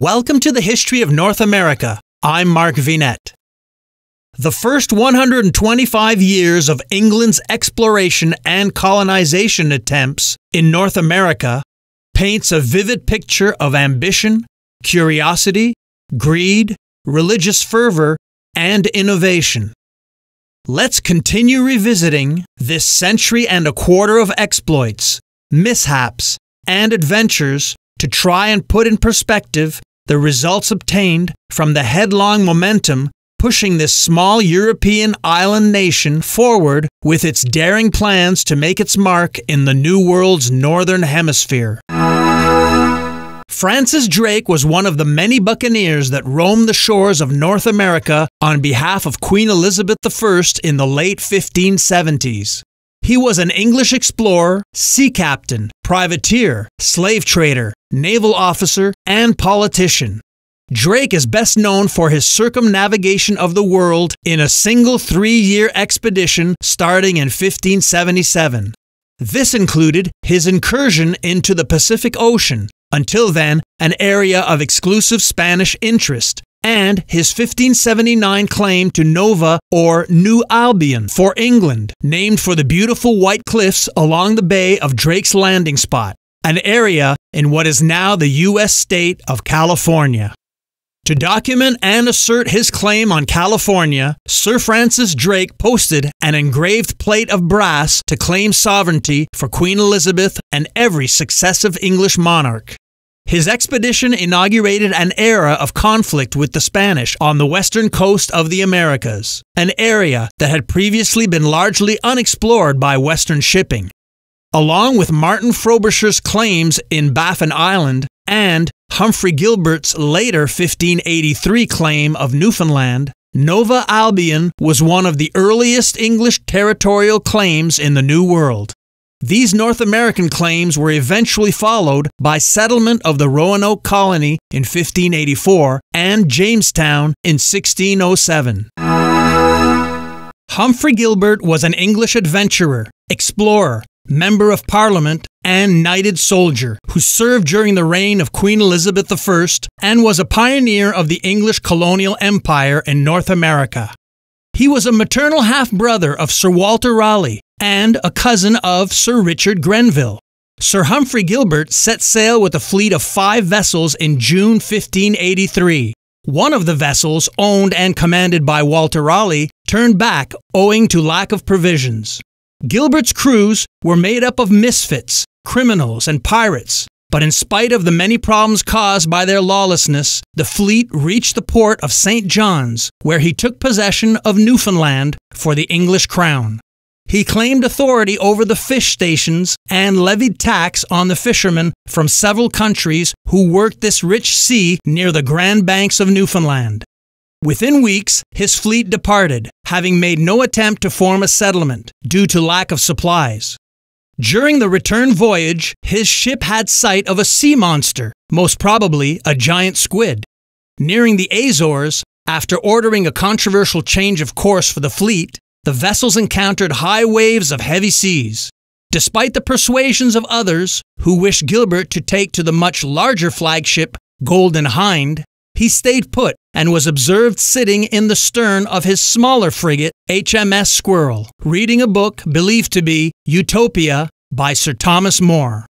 Welcome to the History of North America. I'm Mark Vinet. The first 125 years of England's exploration and colonization attempts in North America paints a vivid picture of ambition, curiosity, greed, religious fervor, and innovation. Let's continue revisiting this century and a quarter of exploits, mishaps, and adventures to try and put in perspective the results obtained from the headlong momentum pushing this small European island nation forward with its daring plans to make its mark in the New World's northern hemisphere. Francis Drake was one of the many buccaneers that roamed the shores of North America on behalf of Queen Elizabeth I in the late 1570s. He was an English explorer, sea captain, privateer, slave trader, naval officer, and politician. Drake is best known for his circumnavigation of the world in a single three year expedition starting in 1577. This included his incursion into the Pacific Ocean, until then an area of exclusive Spanish interest, and his 1579 claim to Nova or New Albion for England, named for the beautiful white cliffs along the bay of Drake's landing spot, an area in what is now the U.S. state of California. To document and assert his claim on California, Sir Francis Drake posted an engraved plate of brass to claim sovereignty for Queen Elizabeth and every successive English monarch. His expedition inaugurated an era of conflict with the Spanish on the western coast of the Americas, an area that had previously been largely unexplored by Western shipping. Along with Martin Frobisher's claims in Baffin Island and Humphrey Gilbert's later 1583 claim of Newfoundland, Nova Albion was one of the earliest English territorial claims in the New World. These North American claims were eventually followed by settlement of the Roanoke colony in 1584 and Jamestown in 1607. Humphrey Gilbert was an English adventurer, explorer, member of Parliament, and knighted soldier who served during the reign of Queen Elizabeth I and was a pioneer of the English colonial empire in North America. He was a maternal half brother of Sir Walter Raleigh and a cousin of Sir Richard Grenville. Sir Humphrey Gilbert set sail with a fleet of five vessels in June 1583. One of the vessels, owned and commanded by Walter Raleigh, turned back owing to lack of provisions. Gilbert's crews were made up of misfits, criminals, and pirates, but in spite of the many problems caused by their lawlessness, the fleet reached the port of St. John's, where he took possession of Newfoundland for the English crown. He claimed authority over the fish stations and levied tax on the fishermen from several countries who worked this rich sea near the Grand Banks of Newfoundland. Within weeks, his fleet departed, having made no attempt to form a settlement due to lack of supplies. During the return voyage, his ship had sight of a sea monster, most probably a giant squid. Nearing the Azores, after ordering a controversial change of course for the fleet, the vessels encountered high waves of heavy seas. Despite the persuasions of others who wished Gilbert to take to the much larger flagship Golden Hind, he stayed put and was observed sitting in the stern of his smaller frigate, HMS Squirrel, reading a book believed to be Utopia by Sir Thomas More.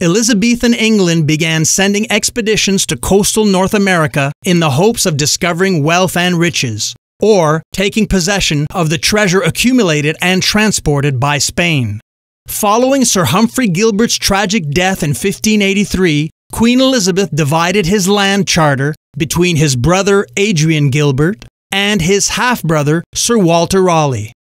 Elizabethan England began sending expeditions to coastal North America in the hopes of discovering wealth and riches or taking possession of the treasure accumulated and transported by Spain. Following Sir Humphrey Gilbert's tragic death in 1583, Queen Elizabeth divided his land charter between his brother Adrian Gilbert and his half brother Sir Walter Raleigh.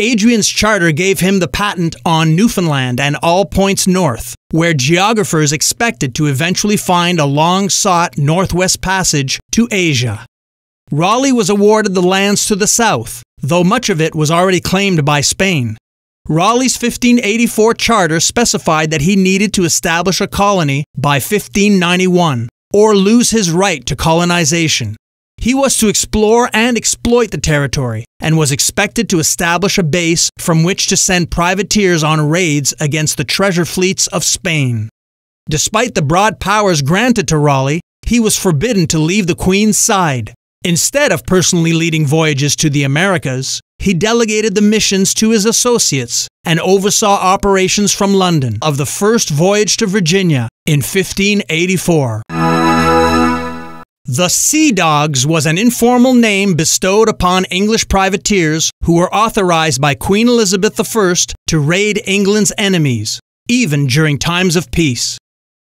Adrian's charter gave him the patent on Newfoundland and all points north, where geographers expected to eventually find a long sought northwest passage to Asia. Raleigh was awarded the lands to the south, though much of it was already claimed by Spain. Raleigh's 1584 charter specified that he needed to establish a colony by 1591 or lose his right to colonization. He was to explore and exploit the territory and was expected to establish a base from which to send privateers on raids against the treasure fleets of Spain. Despite the broad powers granted to Raleigh, he was forbidden to leave the Queen's side. Instead of personally leading voyages to the Americas, he delegated the missions to his associates and oversaw operations from London of the first voyage to Virginia in 1584. The Sea Dogs was an informal name bestowed upon English privateers who were authorized by Queen Elizabeth I to raid England's enemies, even during times of peace.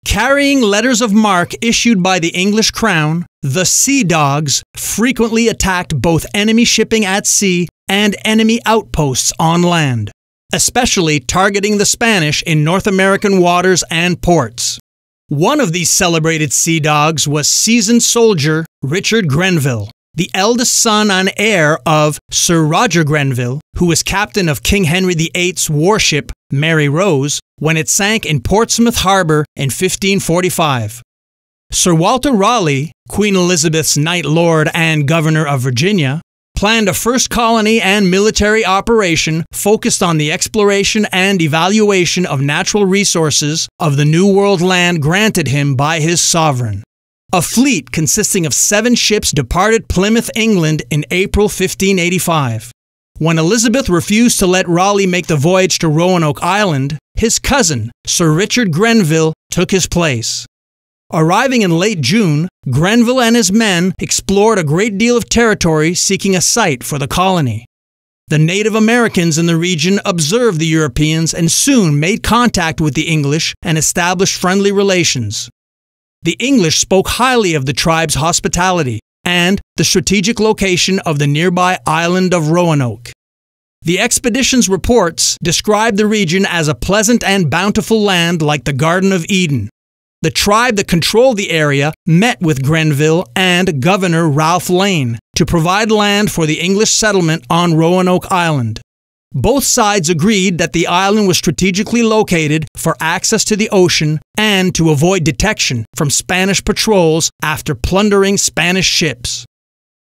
Carrying letters of marque issued by the English crown, the Sea Dogs frequently attacked both enemy shipping at sea and enemy outposts on land, especially targeting the Spanish in North American waters and ports. One of these celebrated sea dogs was seasoned soldier Richard Grenville, the eldest son and heir of Sir Roger Grenville, who was captain of King Henry VIII's warship Mary Rose when it sank in Portsmouth Harbour in 1545. Sir Walter Raleigh, Queen Elizabeth's Knight Lord and Governor of Virginia, planned a first colony and military operation focused on the exploration and evaluation of natural resources of the New World land granted him by his sovereign. A fleet consisting of seven ships departed Plymouth, England in April 1585. When Elizabeth refused to let Raleigh make the voyage to Roanoke Island, his cousin, Sir Richard Grenville, took his place. Arriving in late June, Grenville and his men explored a great deal of territory seeking a site for the colony. The Native Americans in the region observed the Europeans and soon made contact with the English and established friendly relations. The English spoke highly of the tribe's hospitality and the strategic location of the nearby island of Roanoke. The expedition's reports described the region as a pleasant and bountiful land like the Garden of Eden, the tribe that controlled the area met with Grenville and Governor Ralph Lane to provide land for the English settlement on Roanoke Island. Both sides agreed that the island was strategically located for access to the ocean and to avoid detection from Spanish patrols after plundering Spanish ships.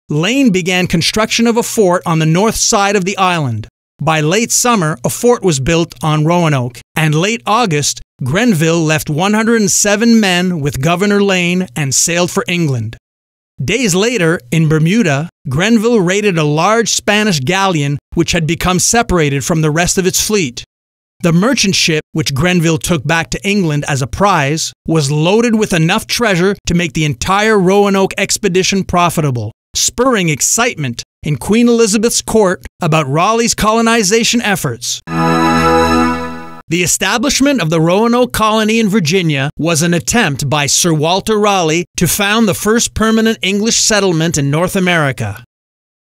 Lane began construction of a fort on the north side of the island. By late summer, a fort was built on Roanoke, and late August, Grenville left 107 men with Governor Lane and sailed for England. Days later, in Bermuda, Grenville raided a large Spanish galleon which had become separated from the rest of its fleet. The merchant ship, which Grenville took back to England as a prize, was loaded with enough treasure to make the entire Roanoke expedition profitable, spurring excitement in Queen Elizabeth's court about Raleigh's colonization efforts. The establishment of the Roanoke colony in Virginia was an attempt by Sir Walter Raleigh to found the first permanent English settlement in North America.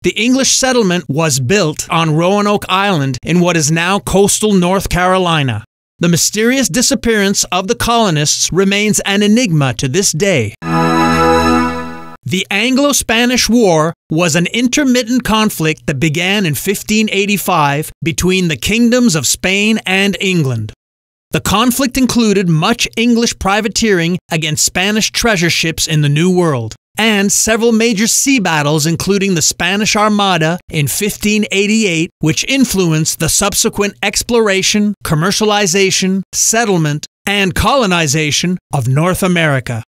The English settlement was built on Roanoke Island in what is now coastal North Carolina. The mysterious disappearance of the colonists remains an enigma to this day. The Anglo Spanish War was an intermittent conflict that began in 1585 between the kingdoms of Spain and England. The conflict included much English privateering against Spanish treasure ships in the New World, and several major sea battles, including the Spanish Armada in 1588, which influenced the subsequent exploration, commercialization, settlement, and colonization of North America.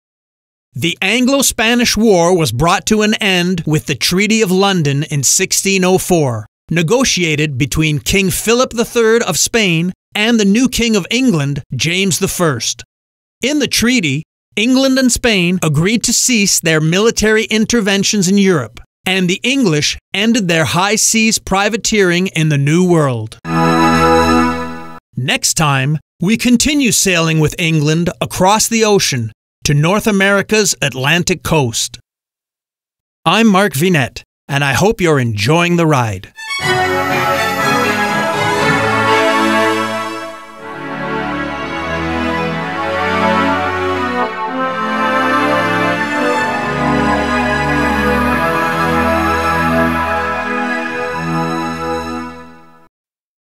The Anglo Spanish War was brought to an end with the Treaty of London in 1604, negotiated between King Philip III of Spain and the new King of England, James I. In the treaty, England and Spain agreed to cease their military interventions in Europe, and the English ended their high seas privateering in the New World. Next time, we continue sailing with England across the ocean to North America's Atlantic coast. I'm Mark Vinet, and I hope you're enjoying the ride.